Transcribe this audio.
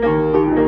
Música